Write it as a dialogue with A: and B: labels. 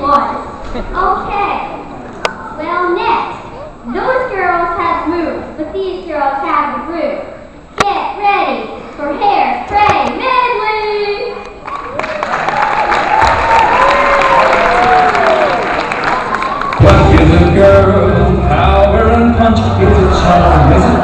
A: was. Okay. Well, next. Those girls have moves, but these girls have a groove. Get ready for hairspray medley!
B: Question the a girl power and punch? It's a charm,